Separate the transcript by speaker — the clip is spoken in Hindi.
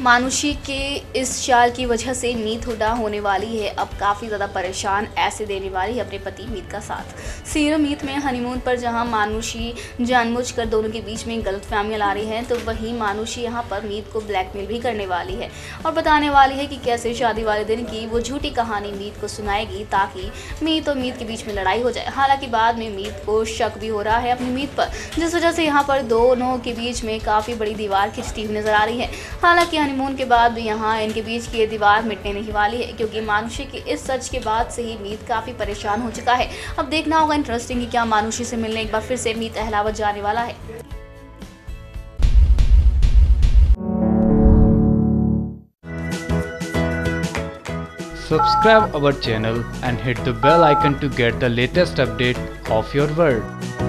Speaker 1: मानुषी के इस चाल की वजह से मीत हुडा होने वाली है। अब काफ़ी ज़्यादा परेशान ऐसे देने वाली है अपने पति मीत का साथ। सीरम मीत में हनीमून पर जहाँ मानुषी जानबूझकर दोनों के बीच में गलत फहमियाँ ला रही हैं तो वहीं मानुषी यहाँ पर मीत को ब्लैकमेल भी करने वाली है और बताने वाली है कि कैसे शादी वाले दिन की वो झूठी कहानी मीत को सुनाएगी ताकि मीत और मीत के बीच में लड़ाई हो जाए। हालाँकि बाद में मीत को शक भी हो रहा है अपनी मीत पर, जिस वजह से यहाँ पर दोनों के बीच में काफ़ी बड़ी दीवार खिंचती हुई नज़र आ रही है। हालाँकि हनीमून के बाद यहाँ इनके बीच की दीवार मिटने नहीं वाली है, क्योंकि मानुषी के इस सच के बाद से ही मीत काफ़ी परेशान हो चुका है अब देखना होगा इंटरेस्टिंग कि क्या मानुषी से मिलने एक बार फिर से मीत अहलावत जाने वाला है
Speaker 2: Subscribe our channel and hit the bell icon to get the latest update of your world.